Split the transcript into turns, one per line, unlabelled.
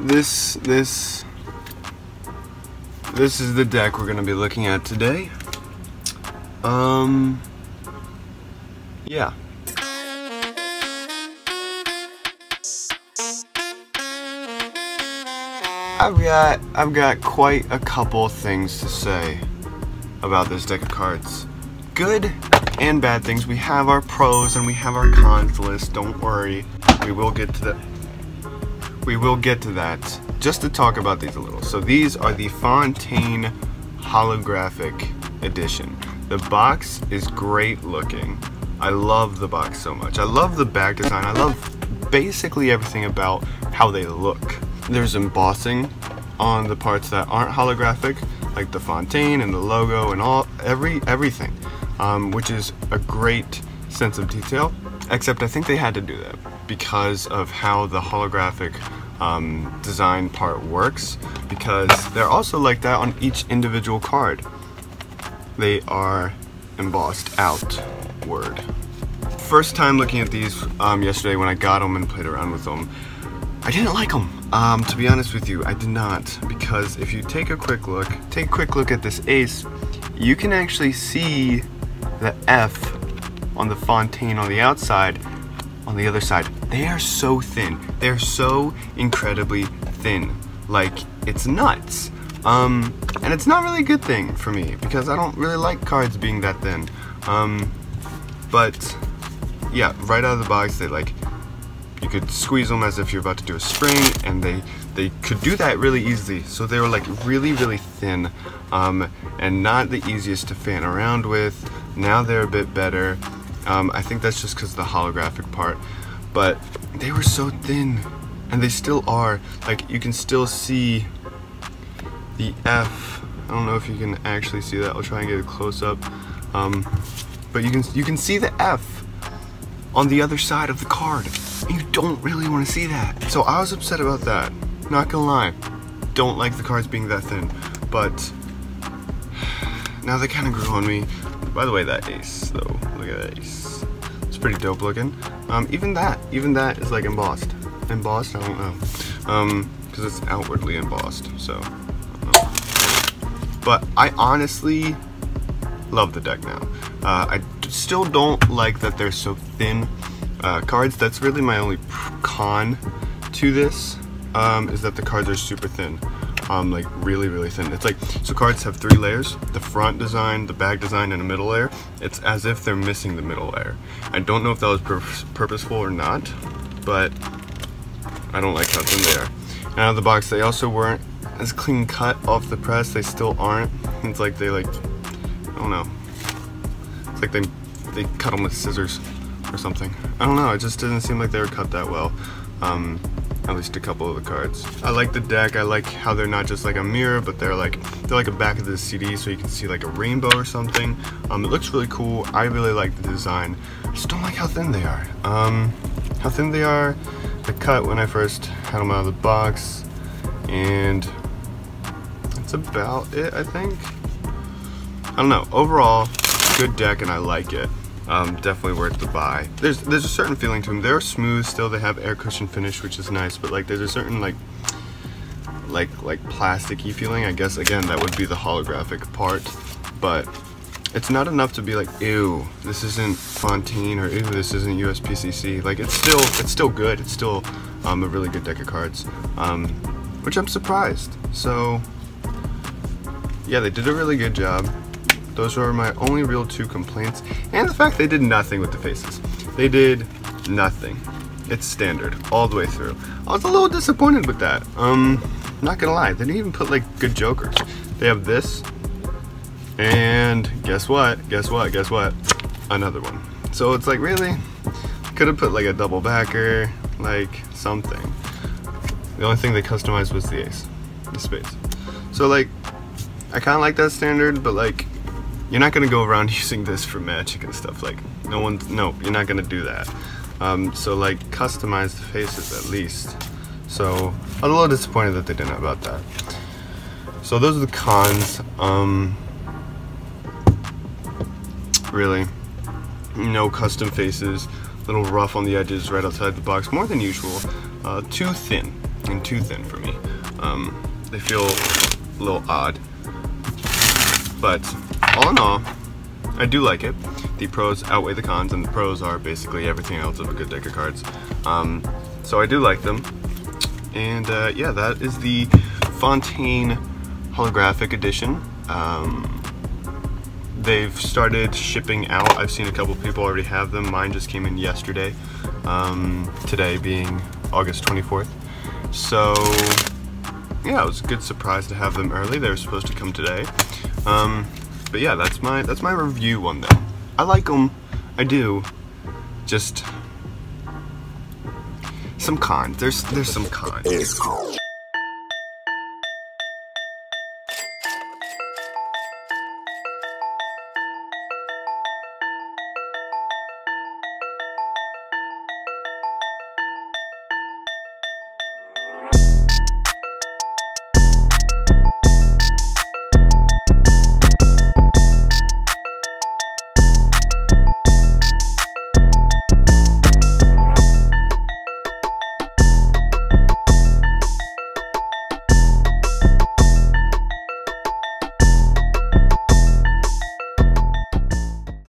this this this is the deck we're gonna be looking at today. Um, yeah. I've got I've got quite a couple things to say about this deck of cards. Good and bad things. We have our pros and we have our cons list. Don't worry. We will get to that. We will get to that. Just to talk about these a little. So these are the Fontaine holographic edition. The box is great looking. I love the box so much. I love the back design. I love basically everything about how they look. There's embossing on the parts that aren't holographic, like the Fontaine and the logo and all every everything, um, which is a great sense of detail. Except I think they had to do that because of how the holographic um, design part works. Because they're also like that on each individual card. They are embossed outward. First time looking at these um, yesterday when I got them and played around with them, I didn't like them. Um, to be honest with you, I did not. Because if you take a quick look, take a quick look at this ace, you can actually see the F on the Fontaine on the outside, on the other side. They are so thin. They're so incredibly thin. Like, it's nuts. Um, and it's not really a good thing for me because I don't really like cards being that thin. Um, but yeah, right out of the box, they like you could squeeze them as if you're about to do a spring and they they could do that really easily so they were like really really thin um, and not the easiest to fan around with now they're a bit better um, I think that's just because of the holographic part but they were so thin and they still are like you can still see the F I don't know if you can actually see that I'll try and get a close up um, but you can you can see the F on the other side of the card you don't really want to see that. So I was upset about that. Not gonna lie. Don't like the cards being that thin. But now they kind of grew on me. By the way, that ace though. Look at that ace. It's pretty dope looking. Um, even that, even that is like embossed. Embossed? I don't know. Um, because it's outwardly embossed. So, But I honestly love the deck now. Uh, I still don't like that they're so thin uh, cards. That's really my only con to this, um, is that the cards are super thin. Um, like really, really thin. It's like, so cards have three layers, the front design, the back design, and a middle layer. It's as if they're missing the middle layer. I don't know if that was pur purposeful or not, but I don't like how thin they are. And out of the box, they also weren't as clean cut off the press. They still aren't. It's like they like, I don't know. It's like they, they cut them with scissors or something. I don't know, it just didn't seem like they were cut that well. Um, at least a couple of the cards. I like the deck, I like how they're not just like a mirror, but they're like, they're like a back of the CD so you can see like a rainbow or something. Um, it looks really cool, I really like the design. I just don't like how thin they are. Um, how thin they are, the cut when I first had them out of the box, and that's about it, I think. I don't know, overall, good deck and I like it. Um, definitely worth the buy. There's there's a certain feeling to them. They're smooth still. They have air cushion finish, which is nice. But like, there's a certain like like like plasticky feeling. I guess again that would be the holographic part, but it's not enough to be like, ew, this isn't Fontaine or ew, this isn't USPCC. Like it's still it's still good. It's still um, a really good deck of cards, um, which I'm surprised. So yeah, they did a really good job. Those are my only real two complaints. And the fact they did nothing with the faces. They did nothing. It's standard all the way through. I was a little disappointed with that. Um, not gonna lie, they didn't even put like good jokers. They have this, and guess what? Guess what? Guess what? Another one. So it's like really, could have put like a double backer, like something. The only thing they customized was the ace, the spades. So like, I kind of like that standard, but like, you're not gonna go around using this for magic and stuff like no one no you're not gonna do that um, so like customize the faces at least so I'm a little disappointed that they didn't about that so those are the cons um, really no custom faces A little rough on the edges right outside the box more than usual uh, too thin and too thin for me. Um, they feel a little odd. But all in all, I do like it. The pros outweigh the cons, and the pros are basically everything else of a good deck of cards. Um, so I do like them. And uh, yeah, that is the Fontaine holographic edition. Um, they've started shipping out. I've seen a couple people already have them. Mine just came in yesterday. Um, today being August 24th. So yeah, it was a good surprise to have them early. They were supposed to come today. Um, but yeah, that's my that's my review on them. I like them. I do. Just some cons. There's there's some cons.